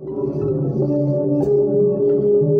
Thank you.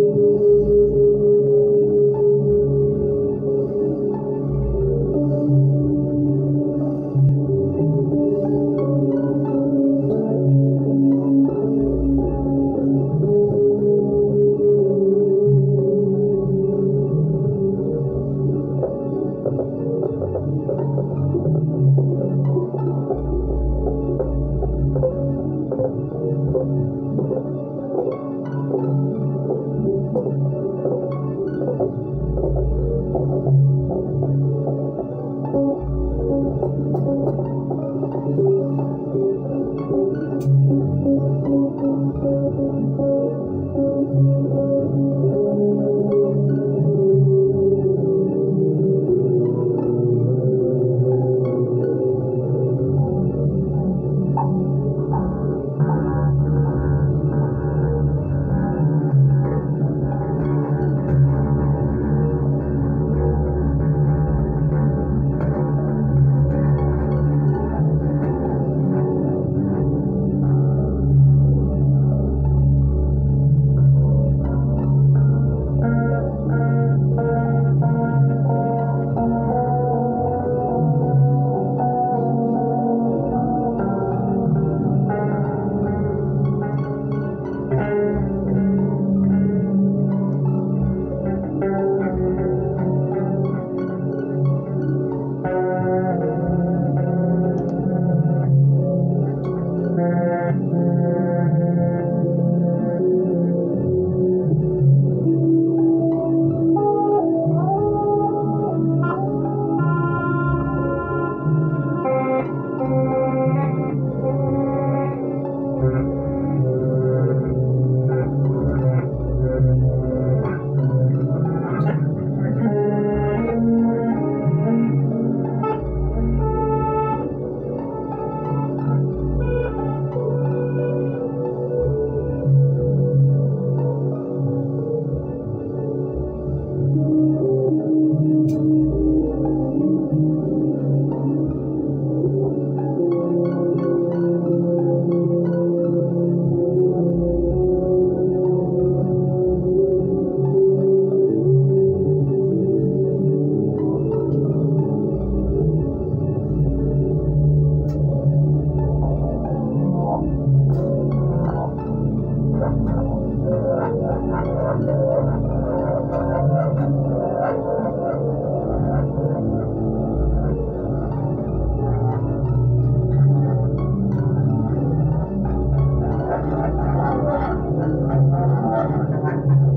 I'm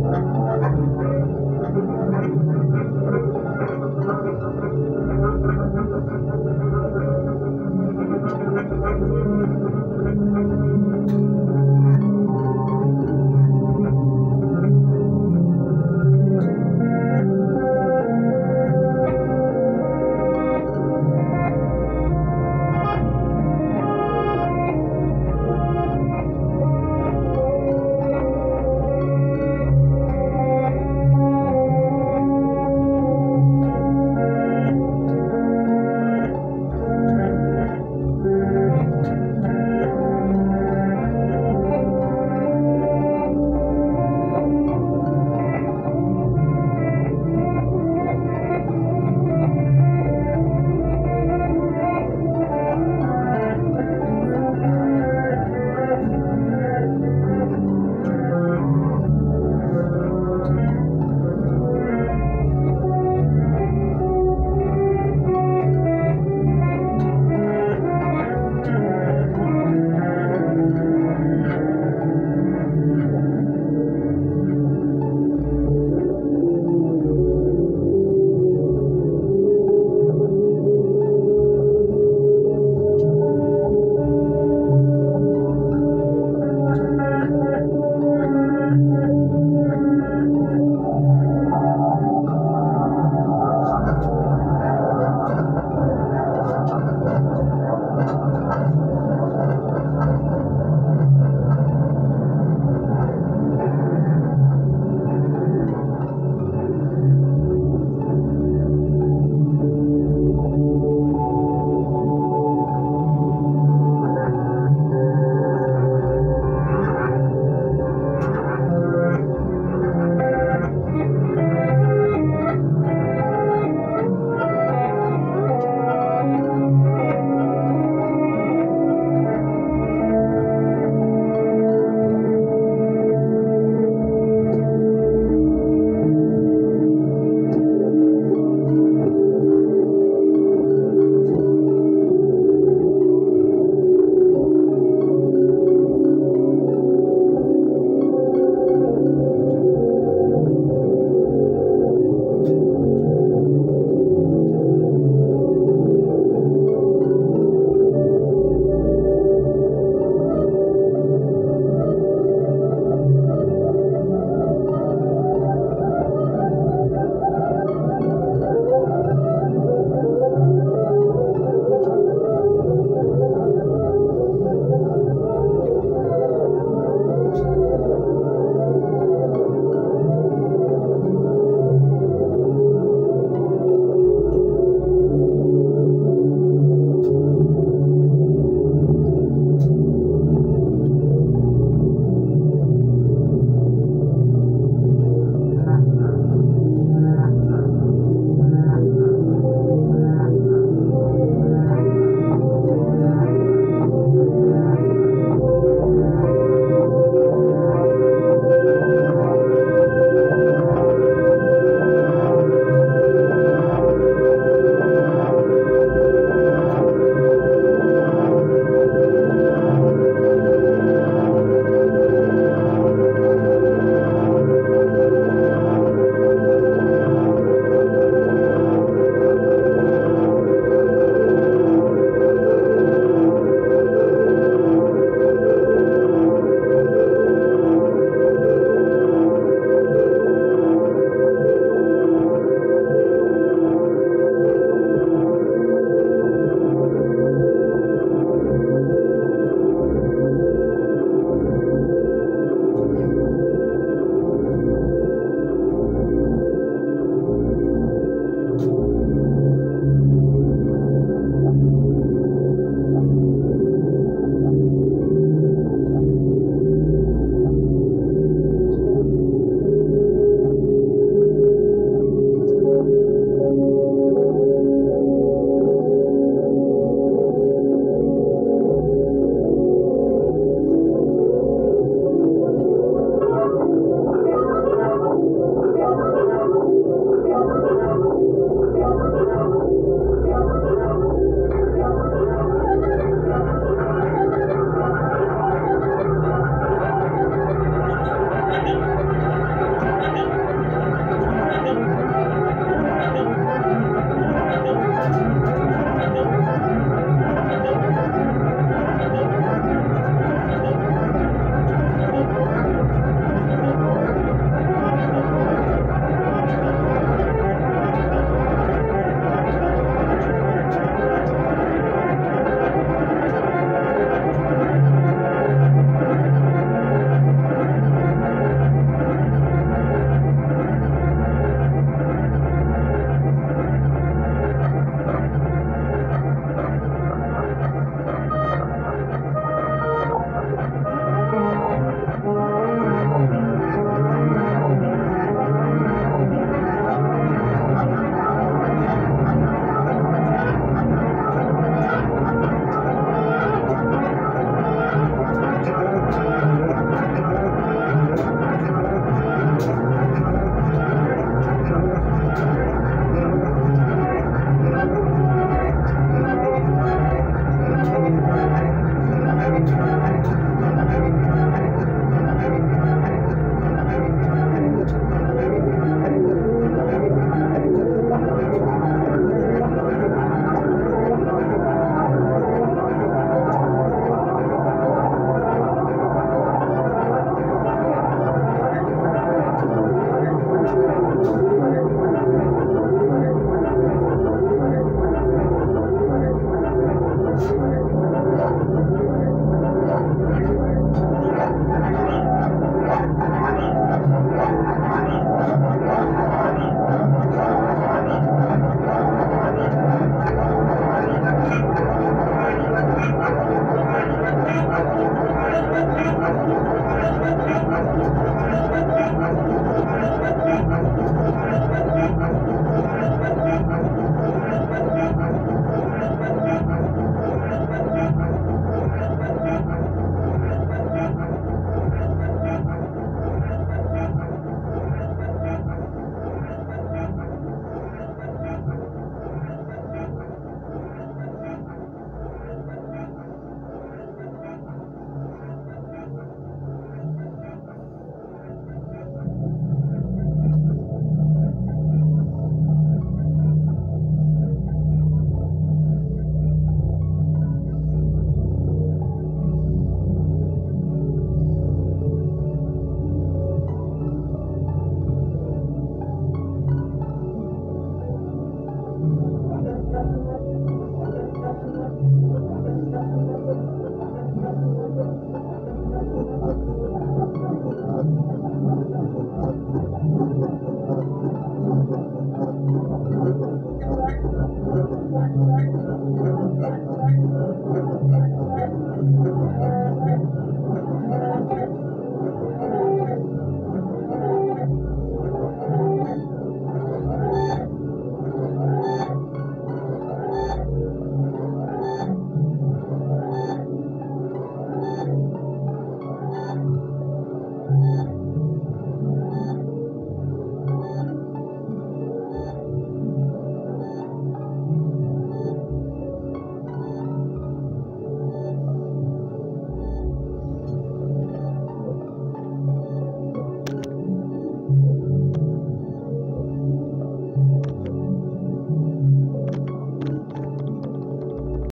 sorry.